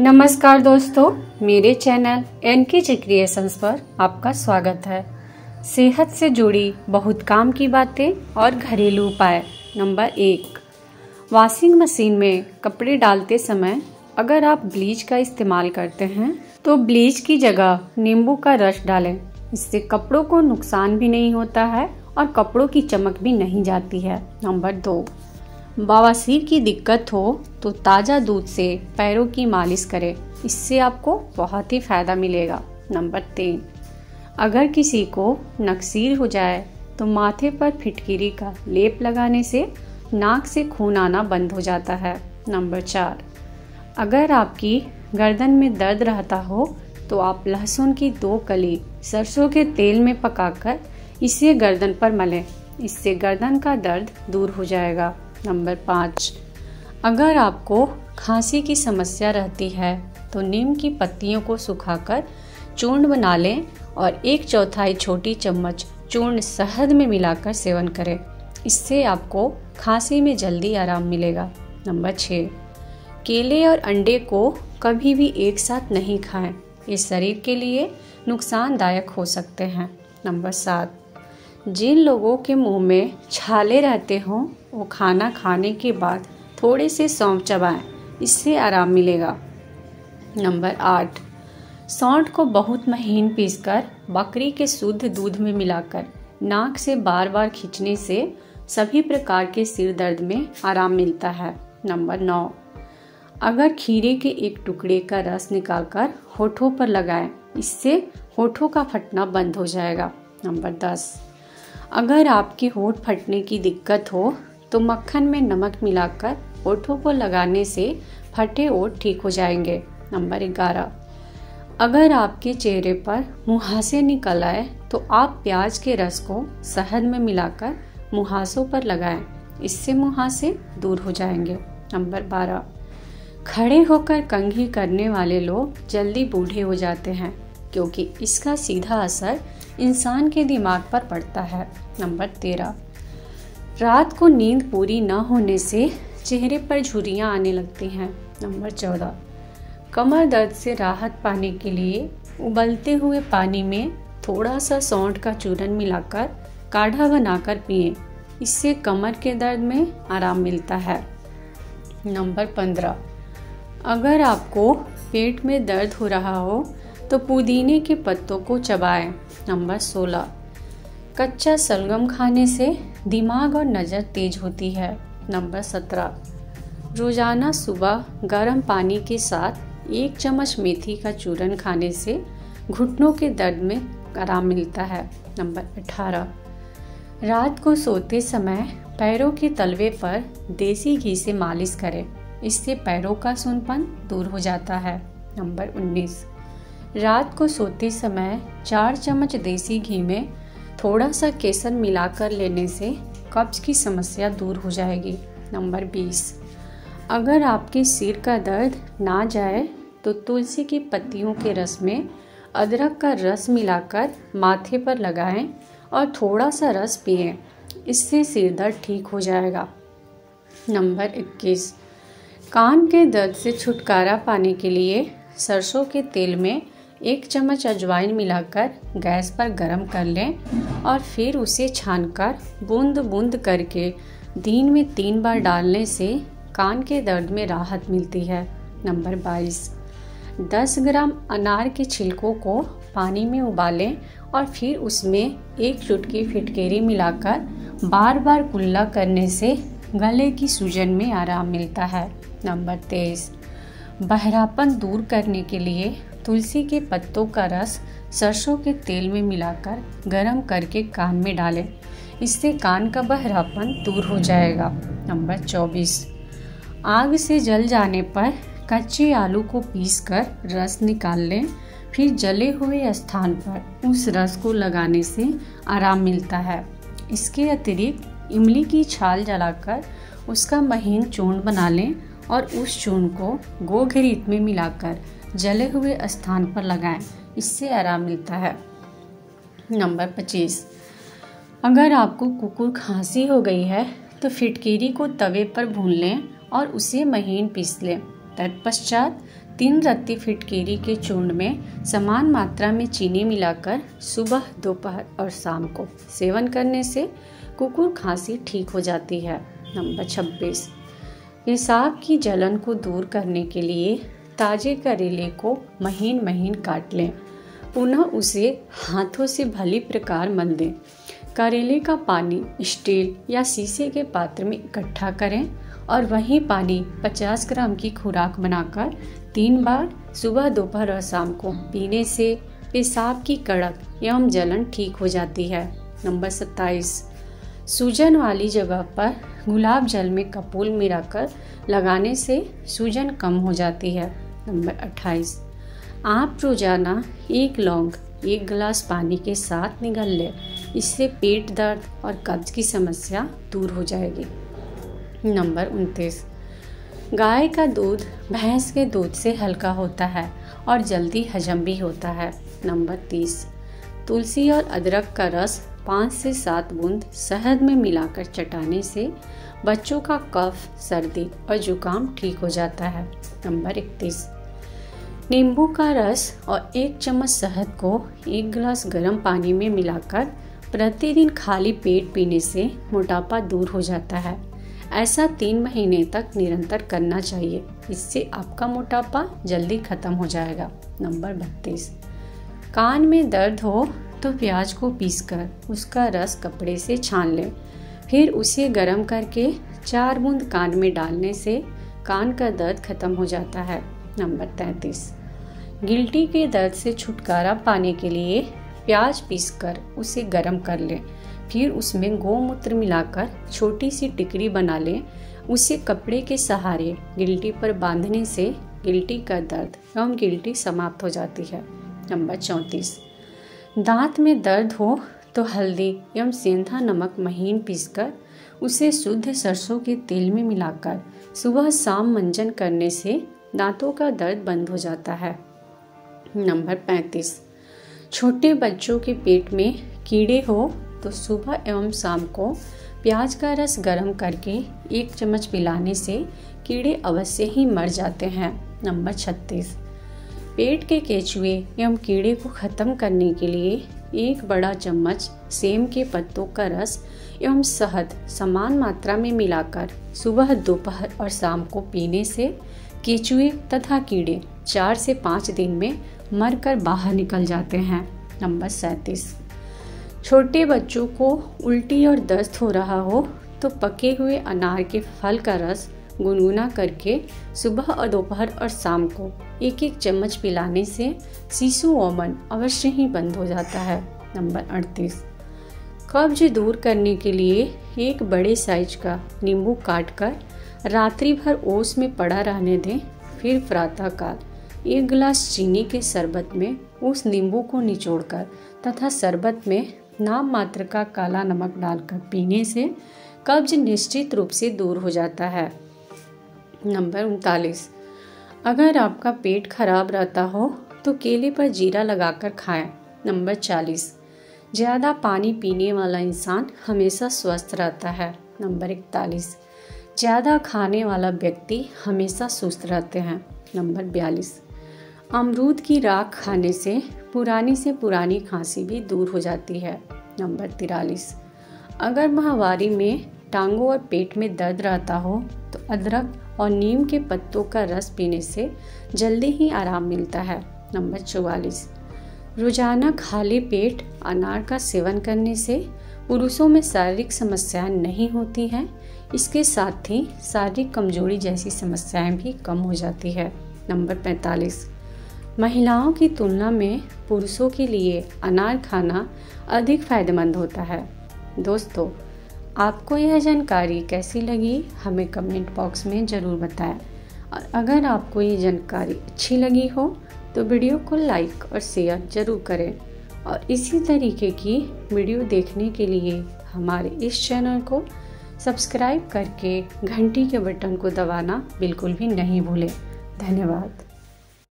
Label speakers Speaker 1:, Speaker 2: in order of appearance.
Speaker 1: नमस्कार दोस्तों, मेरे चैनल एन के जी क्रिएशंस पर आपका स्वागत है। सेहत से जुड़ी बहुत काम की बातें और घरेलू उपाय। नंबर एक वॉशिंग मशीन में कपड़े डालते समय अगर आप ब्लीच का इस्तेमाल करते हैं तो ब्लीच की जगह नींबू का रस डालें। इससे कपड़ों को नुकसान भी नहीं होता है और कपड़ों की चमक भी नहीं जाती है। नंबर दो बवासीर की दिक्कत हो तो ताज़ा दूध से पैरों की मालिश करें। इससे आपको बहुत ही फ़ायदा मिलेगा। नंबर तीन, अगर किसी को नक्सीर हो जाए तो माथे पर फिटकिरी का लेप लगाने से नाक से खून आना बंद हो जाता है। नंबर चार, अगर आपकी गर्दन में दर्द रहता हो तो आप लहसुन की दो कली सरसों के तेल में पकाकर इसे गर्दन पर मलें। इससे गर्दन का दर्द दूर हो जाएगा। नंबर पाँच। अगर आपको खांसी की समस्या रहती है तो नीम की पत्तियों को सुखाकर चूर्ण बना लें और एक चौथाई छोटी चम्मच चूर्ण शहद में मिलाकर सेवन करें। इससे आपको खांसी में जल्दी आराम मिलेगा। नंबर छः। केले और अंडे को कभी भी एक साथ नहीं खाएँ। ये शरीर के लिए नुकसानदायक हो सकते हैं। नंबर सात। जिन लोगों के मुँह में छाले रहते हों, वो खाना खाने के बाद थोड़े से सौंफ चबाएँ, इससे आराम मिलेगा। नंबर आठ, सौंठ को बहुत महीन पीसकर बकरी के शुद्ध दूध में मिलाकर नाक से बार बार खींचने से सभी प्रकार के सिर दर्द में आराम मिलता है। नंबर नौ, अगर खीरे के एक टुकड़े का रस निकालकर होठों पर लगाएँ, इससे होठों का फटना बंद हो जाएगा। नंबर दस अगर आपके होठ फटने की दिक्कत हो तो मक्खन में नमक मिलाकर होठों को लगाने से फटे ओठ ठीक हो जाएँगे। नंबर ग्यारह। अगर आपके चेहरे पर मुहासे निकल आए तो आप प्याज के रस को शहद में मिलाकर मुहासों पर लगाएँ। इससे मुहासे दूर हो जाएँगे। नंबर बारह। खड़े होकर कंघी करने वाले लोग जल्दी बूढ़े हो जाते हैं, क्योंकि इसका सीधा असर इंसान के दिमाग पर पड़ता है। नंबर तेरह। रात को नींद पूरी न होने से चेहरे पर झुरियाँ आने लगती हैं। नंबर चौदह। कमर दर्द से राहत पाने के लिए उबलते हुए पानी में थोड़ा सा सौंठ का चूरन मिलाकर काढ़ा बनाकर पिए। इससे कमर के दर्द में आराम मिलता है। नंबर पंद्रह। अगर आपको पेट में दर्द हो रहा हो तो पुदीने के पत्तों को चबाएँ। नंबर सोलह। कच्चा सलगम खाने से दिमाग और नज़र तेज होती है। नंबर सत्रह। रोज़ाना सुबह गर्म पानी के साथ एक चम्मच मेथी का चूरन खाने से घुटनों के दर्द में आराम मिलता है। नंबर अठारह। रात को सोते समय पैरों के तलवे पर देसी घी से मालिश करें। इससे पैरों का सुनपन दूर हो जाता है। नंबर उन्नीस। रात को सोते समय चार चम्मच देसी घी में थोड़ा सा केसर मिलाकर लेने से कब्ज की समस्या दूर हो जाएगी। नंबर बीस। अगर आपके सिर का दर्द ना जाए तो तुलसी की पत्तियों के रस में अदरक का रस मिलाकर माथे पर लगाएँ और थोड़ा सा रस पिए। इससे सिर दर्द ठीक हो जाएगा। नंबर 21 कान के दर्द से छुटकारा पाने के लिए सरसों के तेल में एक चम्मच अजवाइन मिलाकर गैस पर गरम कर लें और फिर उसे छानकर बूंद बूंद करके दिन में तीन बार डालने से कान के दर्द में राहत मिलती है। नंबर 22 10 ग्राम अनार के छिलकों को पानी में उबालें और फिर उसमें एक चुटकी फिटकेरी मिलाकर बार बार कुल्ला करने से गले की सूजन में आराम मिलता है। नंबर तेईस। बहरापन दूर करने के लिए तुलसी के पत्तों का रस सरसों के तेल में मिलाकर गर्म करके कान में डालें। इससे कान का बहरापन दूर हो जाएगा। नंबर चौबीस। आग से जल जाने पर कच्चे आलू को पीसकर रस निकाल लें। फिर जले हुए स्थान पर उस रस को लगाने से आराम मिलता है। इसके अतिरिक्त इमली की छाल जलाकर उसका महीन चूर्ण बना लें। और उस चूर्ण को गोघरीत में मिलाकर जले हुए स्थान पर लगाएँ। इससे आराम मिलता है। नंबर पच्चीस। अगर आपको कुकुर खांसी हो गई है तो फिटकीरी को तवे पर भून लें और उसे महीन पीस लें। तत्पश्चात तीन रत्ती फिटकेरी के चूर्ण में समान मात्रा में चीनी मिलाकर सुबह, दोपहर और शाम को सेवन करने से कुकुर खांसी ठीक हो जाती है। नंबर छब्बीस। पेशाब की जलन को दूर करने के लिए ताजे करेले को महीन महीन काट लें। पुनः उसे हाथों से भली प्रकार मल दें। करेले का पानी स्टील या शीशे के पात्र में इकट्ठा करें और वही पानी 50 ग्राम की खुराक बनाकर तीन बार सुबह दोपहर और शाम को पीने से पेशाब की कड़क एवं जलन ठीक हो जाती है। नंबर सत्ताईस। सूजन वाली जगह पर गुलाब जल में कपूल मिलाकर लगाने से सूजन कम हो जाती है। नंबर अट्ठाईस। आप रोज़ाना एक लौंग, एक गिलास पानी के साथ निगल लें। इससे पेट दर्द और कब्ज की समस्या दूर हो जाएगी। नंबर उनतीस। गाय का दूध भैंस के दूध से हल्का होता है और जल्दी हजम भी होता है। नंबर तीस। तुलसी और अदरक का रस पाँच से सात बूंद शहद में मिलाकर चटाने से बच्चों का कफ, सर्दी और जुकाम ठीक हो जाता है। नंबर इकतीस। नींबू का रस और एक चम्मच शहद को एक गिलास गर्म पानी में मिलाकर प्रतिदिन खाली पेट पीने से मोटापा दूर हो जाता है। ऐसा तीन महीने तक निरंतर करना चाहिए। इससे आपका मोटापा जल्दी खत्म हो जाएगा। नंबर बत्तीस। कान में दर्द हो तो प्याज को पीसकर उसका रस कपड़े से छान लें। फिर उसे गर्म करके चार बूंद कान में डालने से कान का दर्द खत्म हो जाता है, नंबर तैतीस। गिल्टी के दर्द से छुटकारा पाने के लिए प्याज पीसकर उसे गर्म कर लें। फिर उसमें गोमूत्र मिलाकर छोटी सी टिकरी बना लें। उसे कपड़े के सहारे गिल्टी पर बांधने से गिल्टी का दर्द, एवं गिल्टी समाप्त हो जाती है, नंबर चौंतीस। दांत में दर्द हो तो हल्दी एवं सेंधा नमक महीन पीसकर उसे शुद्ध सरसों के तेल में मिलाकर सुबह शाम मंजन करने से दांतों का दर्द बंद हो जाता है। नंबर पैंतीस। छोटे बच्चों के पेट में कीड़े हो तो सुबह एवं शाम को प्याज का रस गर्म करके एक चम्मच पिलाने से कीड़े अवश्य ही मर जाते हैं। नंबर छत्तीस। पेट के केचुए एवं कीड़े को खत्म करने के लिए एक बड़ा चम्मच सेम के पत्तों का रस एवं शहद समान मात्रा में मिलाकर सुबह, दोपहर और शाम को पीने से केचुए तथा कीड़े चार से पाँच दिन में मर कर बाहर निकल जाते हैं। नंबर सैंतीस। छोटे बच्चों को उल्टी और दस्त हो रहा हो तो पके हुए अनार के फल का रस गुनगुना करके सुबह और दोपहर और शाम को एक एक चम्मच पिलाने से सीसु ओमन अवश्य ही बंद हो जाता है। नंबर अड़तीस। कब्ज दूर करने के लिए एक बड़े साइज़ का नींबू काट कर रात्रि भर ओस में पड़ा रहने दें, फिर प्रातःकाल एक गिलास चीनी के शरबत में उस नींबू को निचोड़कर तथा शरबत में नाम मात्र का काला नमक डालकर पीने से कब्ज निश्चित रूप से दूर हो जाता है। नंबर उनतालीस। अगर आपका पेट खराब रहता हो तो केले पर जीरा लगाकर खाएँ। नंबर चालीस। ज़्यादा पानी पीने वाला इंसान हमेशा स्वस्थ रहता है। नंबर इकतालीस। ज़्यादा खाने वाला व्यक्ति हमेशा सुस्त रहते हैं। नंबर बयालीस। अमरूद की राख खाने से पुरानी से पुरानी खांसी भी दूर हो जाती है। नंबर तिरालीस। अगर माहवारी में टांगों और पेट में दर्द रहता हो तो अदरक और नीम के पत्तों का रस पीने से जल्दी ही आराम मिलता है। नंबर चौवालीस। रोज़ाना खाली पेट अनार का सेवन करने से पुरुषों में शारीरिक समस्याएँ नहीं होती हैं। इसके साथ ही शारीरिक कमज़ोरी जैसी समस्याएँ भी कम हो जाती है। नंबर पैंतालीस। महिलाओं की तुलना में पुरुषों के लिए अनार खाना अधिक फ़ायदेमंद होता है। दोस्तों आपको यह जानकारी कैसी लगी, हमें कमेंट बॉक्स में ज़रूर बताएँ। और अगर आपको ये जानकारी अच्छी लगी हो तो वीडियो को लाइक और शेयर ज़रूर करें। और इसी तरीके की वीडियो देखने के लिए हमारे इस चैनल को सब्सक्राइब करके घंटी के बटन को दबाना बिल्कुल भी नहीं भूलें। धन्यवाद।